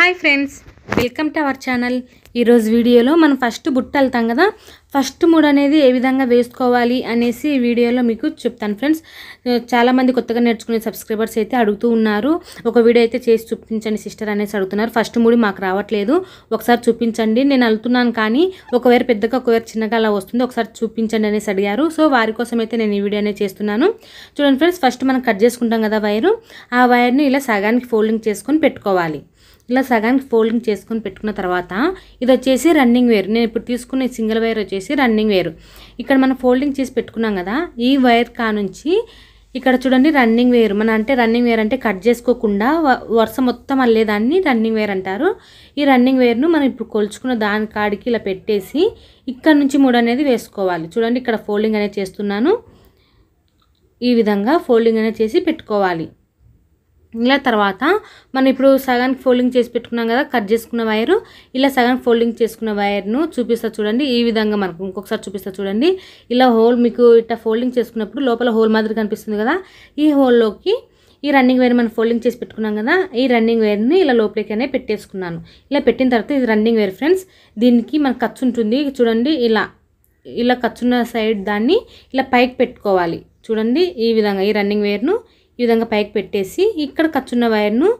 Hi friends welcome to our channel. ఈరోజు వీడియోలో మనం ఫస్ట్ బుట్ట వెళ్తాం కదా? ఫస్ట్ మూడు అనేది ఏ విధంగా వేసుకోవాలి అనేసి వీడియోలో మీకు చెప్తాను ఫ్రెండ్స్. చాలామంది కొత్తగా నేర్చుకునే సబ్స్క్రైబర్స్ అయితే అడుగుతూ ఉన్నారు. ఒక వీడియో అయితే చేసి చూపించండి సిస్టర్ అనేసి అడుగుతున్నారు. ఫస్ట్ మూడు మాకు రావట్లేదు. ఒకసారి చూపించండి. నేను వెళ్తున్నాను కానీ ఒకవేళ పెద్దగా ఒకవేళ చిన్నగా అలా వస్తుంది ఒకసారి చూపించండి అనేసి అడిగారు. సో వారి కోసం అయితే నేను ఈ వీడియో అనేది చేస్తున్నాను. చూడండి ఫ్రెండ్స్ ఫస్ట్ మనం కట్ చేసుకుంటాం కదా వైరు. ఆ వైర్ని ఇలా సగానికి ఫోల్డింగ్ చేసుకొని పెట్టుకోవాలి. ఇలా సగానికి ఫోల్డింగ్ చేసుకొని పెట్టుకున్న తర్వాత ఇది వచ్చేసి రన్నింగ్ వేర్ నేను ఇప్పుడు తీసుకున్న సింగిల్ వైర్ వచ్చేసి రన్నింగ్ వేర్ ఇక్కడ మనం ఫోల్డింగ్ చేసి పెట్టుకున్నాం కదా ఈ వైర్ కా నుంచి ఇక్కడ చూడండి రన్నింగ్ వేర్ మన అంటే రన్నింగ్ వేర్ అంటే కట్ చేసుకోకుండా వ- వరుస మొత్తం అల్లేదాన్ని రన్నింగ్ వేర్ అంటారు. ఈ రన్నింగ్ వేర్ను మనం ఇప్పుడు కొలుచుకున్న దాని కాడికి ఇలా పెట్టేసి ఇక్కడ నుంచి మూడు అనేది వేసుకోవాలి. చూడండి ఇక్కడ ఫోల్డింగ్ అనేది చేస్తున్నాను. ఈ విధంగా ఫోల్డింగ్ అనేది చేసి పెట్టుకోవాలి. ఇలా తర్వాత మనం ఇప్పుడు సగానికి ఫోల్డింగ్ చేసి పెట్టుకున్నాం కదా కట్ చేసుకున్న వైరు. ఇలా సగానికి ఫోల్డింగ్ చేసుకున్న వైర్ను చూపిస్తా చూడండి. ఈ విధంగా మనకు ఇంకొకసారి చూపిస్తా చూడండి. ఇలా హోల్ మీకు ఇట్లా ఫోల్డింగ్ చేసుకున్నప్పుడు లోపల హోల్ మాదిరి కనిపిస్తుంది కదా ఈ హోల్లోకి ఈ రన్నింగ్ వైర్ మనం ఫోల్డింగ్ చేసి పెట్టుకున్నాం కదా ఈ రన్నింగ్ వైర్ని ఇలా లోపలికి అనేది పెట్టేసుకున్నాను. ఇలా పెట్టిన తర్వాత ఇది రన్నింగ్ వైర్ ఫ్రెండ్స్ దీనికి మనకు ఖర్చు ఉంటుంది. చూడండి ఇలా ఇలా ఖర్చున్న సైడ్ దాన్ని ఇలా పైకి పెట్టుకోవాలి. చూడండి ఈ విధంగా ఈ రన్నింగ్ వైర్ను ఈ విధంగా పైకి పెట్టేసి ఇక్కడ ఖర్చున్న వైర్ను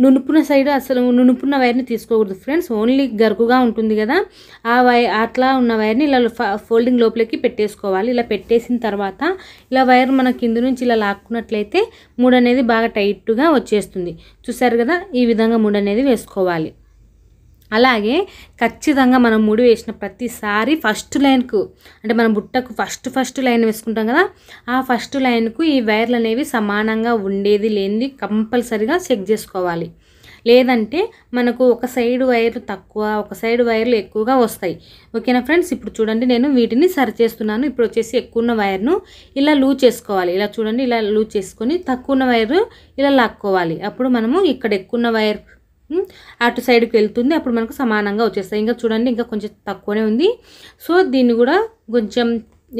నునుపున సైడ్ అసలు నునుపున్న వైర్ని తీసుకోకూడదు ఫ్రెండ్స్. ఓన్లీ గరుకుగా ఉంటుంది కదా. ఆ వై అట్లా ఉన్న వైర్ని ఇలా ఫ- ఫోల్డింగ్ లోపలికి పెట్టేసుకోవాలి. ఇలా పెట్టేసిన తర్వాత ఇలా వైర్ మన కింద నుంచి ఇలా లాక్కున్నట్లయితే మూడు అనేది బాగా టైట్గా వచ్చేస్తుంది. చూసారు కదా? ఈ విధంగా మూడు అనేది వేసుకోవాలి. అలాగే ఖచ్చితంగా మనం ముడి వేసిన ప్రతిసారి ఫస్ట్ లైన్కు అంటే మనం బుట్టకు ఫస్ట్ ఫస్ట్ లైన్ వేసుకుంటాం కదా ఆ ఫస్ట్ లైన్కు ఈ వైర్లు అనేవి సమానంగా ఉండేది లేనిది కంపల్సరిగా చెక్ చేసుకోవాలి. లేదంటే మనకు ఒక సైడ్ వైర్లు తక్కువ ఒక సైడ్ వైర్లు ఎక్కువగా వస్తాయి. ఓకేనా ఫ్రెండ్స్? ఇప్పుడు చూడండి నేను వీటిని సరి చేస్తున్నాను. ఇప్పుడు వచ్చేసి ఎక్కువ ఉన్న వైర్ను ఇలా లూజ్ చేసుకోవాలి. ఇలా చూడండి ఇలా లూజ్ చేసుకొని తక్కువ ఉన్న వైర్ ఇలా లాక్కోవాలి. అప్పుడు మనము ఇక్కడ ఎక్కువ ఉన్న వైర్ అటు సైడ్కి వెళ్తుంది. అప్పుడు మనకు సమానంగా వచ్చేస్తాయి. ఇంకా చూడండి ఇంకా కొంచెం తక్కువనే ఉంది. సో దీన్ని కూడా కొంచెం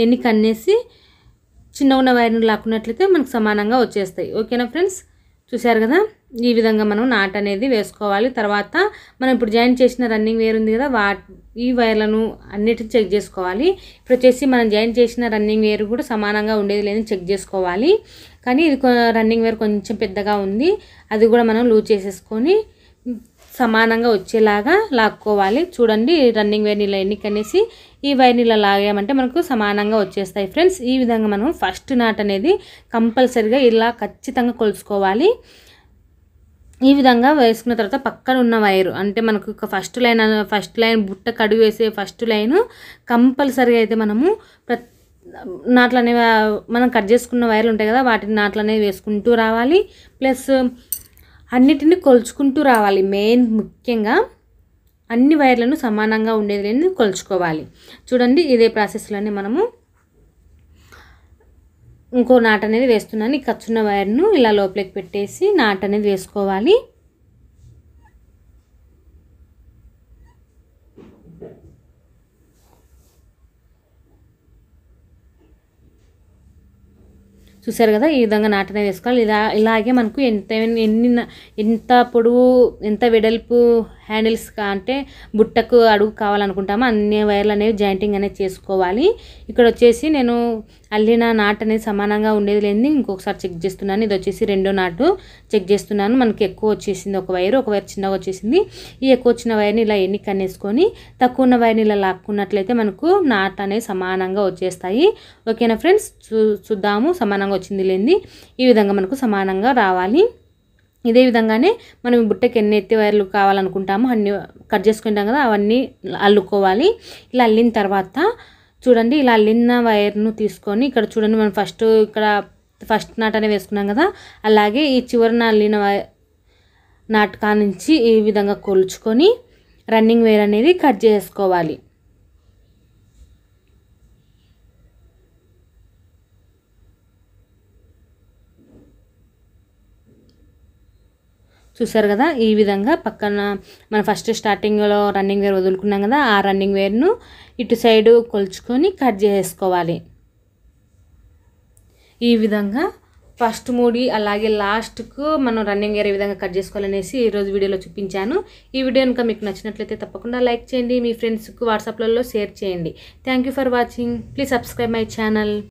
ఎన్ని కన్నేసి చిన్న ఉన్న వైర్ని లాక్కున్నట్లయితే మనకు సమానంగా వచ్చేస్తాయి. ఓకేనా ఫ్రెండ్స్? చూశారు కదా? ఈ విధంగా మనం నాట్ అనేది వేసుకోవాలి. తర్వాత మనం ఇప్పుడు జాయిన్ చేసిన రన్నింగ్ వేర్ ఉంది కదా వా ఈ వైర్లను అన్నిటిని చెక్ చేసుకోవాలి. ఇప్పుడు వచ్చేసి మనం జాయిన్ చేసిన రన్నింగ్ వేర్ కూడా సమానంగా ఉండేది లేదని చెక్ చేసుకోవాలి. కానీ ఇది రన్నింగ్ వేర్ కొంచెం పెద్దగా ఉంది. అది కూడా మనం లూజ్ చేసేసుకొని సమానంగా వచ్చేలాగా లాక్కోవాలి. చూడండి రన్నింగ్ వైర్ నీళ్ళ ఎన్నిక అనేసి ఈ వైర్ నీళ్ళ లాగామంటే మనకు సమానంగా వచ్చేస్తాయి ఫ్రెండ్స్. ఈ విధంగా మనం ఫస్ట్ నాట్ అనేది కంపల్సరిగా ఇలా ఖచ్చితంగా కొలుసుకోవాలి ఈ విధంగా వేసుకున్న తర్వాత పక్కన ఉన్న వైర్ అంటే మనకు ఒక ఫస్ట్ లైన్ ఫస్ట్ లైన్ బుట్ట కడుగు వేసే ఫస్ట్ లైన్ కంపల్సరీగా అయితే మనము ప్రతి నాట్లు అనేవి మనం కట్ చేసుకున్న వైర్లు ఉంటాయి కదా వాటిని నాట్లు అనేవి వేసుకుంటూ రావాలి. ప్లస్ అన్నిటిని కొలుచుకుంటూ రావాలి. మెయిన్ ముఖ్యంగా అన్ని వైర్లను సమానంగా ఉండేది లేని కొలుచుకోవాలి. చూడండి ఇదే ప్రాసెస్లోనే మనము ఇంకో నాట్ అనేది వేస్తున్నాను. ఈ ఖర్చున్న వైర్ను ఇలా లోపలికి పెట్టేసి నాట్ అనేది వేసుకోవాలి. చూసారు కదా? ఈ విధంగా నాటనే వేసుకోవాలి. ఇలా ఇలాగే మనకు ఎంత ఎన్ని ఎంత పొడవు ఎంత వెడల్పు హ్యాండిల్స్ కా అంటే బుట్టకు అడుగు కావాలనుకుంటామో అన్ని వైర్లు అనేవి జాయింటింగ్ అనేది చేసుకోవాలి. ఇక్కడ వచ్చేసి నేను అల్లిన నాట్ అనేది సమానంగా ఉండేది లేని ఇంకొకసారి చెక్ చేస్తున్నాను. ఇది వచ్చేసి రెండో నాటు. చెక్ చేస్తున్నాను. మనకి ఎక్కువ వచ్చేసింది ఒక వైర్ ఒక వైర్ చిన్నగా వచ్చేసింది. ఈ ఎక్కువ వచ్చిన వైర్ని ఇలా ఎన్ని కనేసుకొని తక్కువ ఉన్న వైర్ని ఇలా లాక్కున్నట్లయితే మనకు నాట్ అనేది సమానంగా వచ్చేస్తాయి. ఓకేనా ఫ్రెండ్స్? చూ చూద్దాము. సమానంగా వచ్చింది లేని ఈ విధంగా మనకు సమానంగా రావాలి. ఇదే విధంగానే మనం బుట్టకి ఎన్ని ఎత్తి వైర్లు కావాలనుకుంటామో అన్ని కట్ చేసుకుంటాం కదా అవన్నీ అల్లుకోవాలి. ఇలా అల్లిన తర్వాత చూడండి ఇలా అల్లిన వైర్ను తీసుకొని ఇక్కడ చూడండి మనం ఫస్ట్ ఇక్కడ ఫస్ట్ నాట్ అనేది వేసుకున్నాం కదా అలాగే ఈ చివరిన అల్లిన వై నాటకా నుంచి ఈ విధంగా కొలుచుకొని రన్నింగ్ వేర్ అనేది కట్ చేసుకోవాలి. చూసారు కదా? ఈ విధంగా పక్కన మనం ఫస్ట్ స్టార్టింగ్లో రన్నింగ్ వేర్ వదులుకున్నాం కదా ఆ రన్నింగ్ వేర్ను ఇటు సైడు కొలుచుకొని కట్ చేసుకోవాలి. ఈ విధంగా ఫస్ట్ మూడి అలాగే లాస్ట్కు మనం రన్నింగ్ వేర్ ఏ విధంగా కట్ చేసుకోవాలనేసి ఈరోజు వీడియోలో చూపించాను. ఈ వీడియో కనుక మీకు నచ్చినట్లయితే తప్పకుండా లైక్ చేయండి. మీ ఫ్రెండ్స్కి వాట్సాప్లలో షేర్ చేయండి. Thank you for watching please subscribe my channel